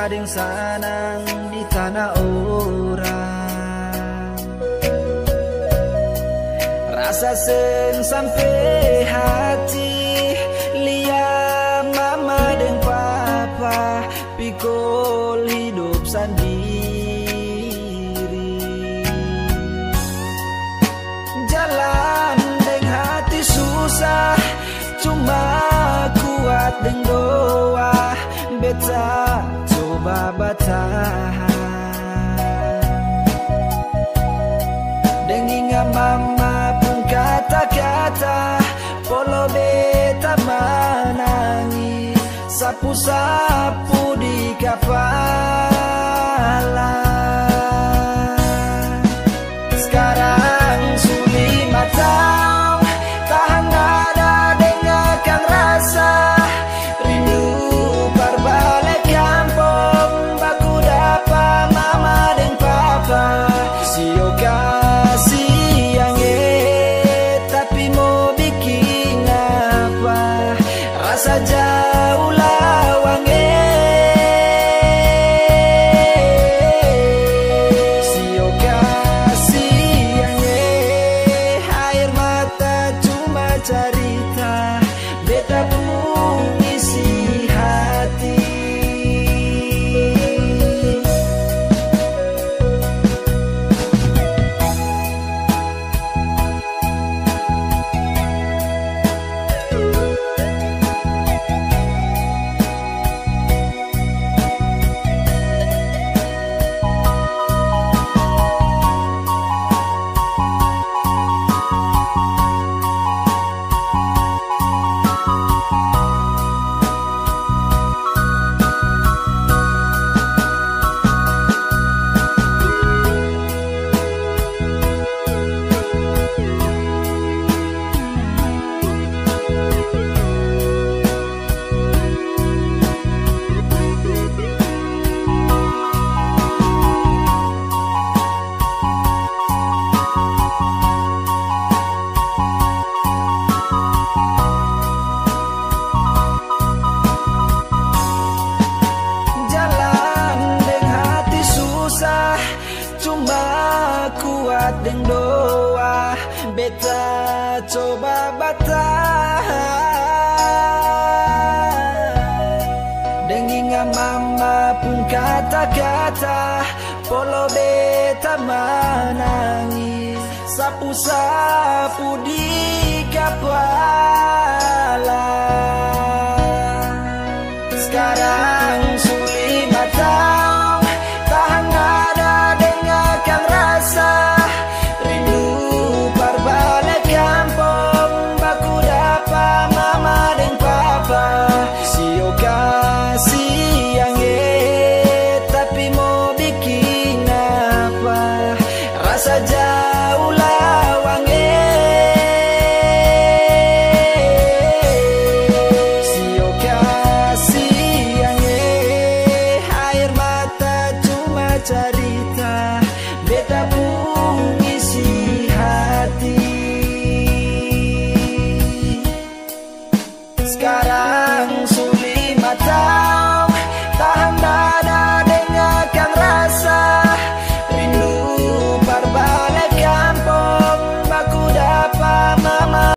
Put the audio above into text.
sading sanang di tanah orang. Rasa sen sampai hati Lia mama dan papa Pikul hidup sendiri. Jalan dengan hati susah Cuma Polo beta menangis Sapu-sapu di kepala Beta dengan doa Beta coba bertahan Dengan mama pun kata-kata Polo beta menangis. Sapu-sapu di kepala Sekarang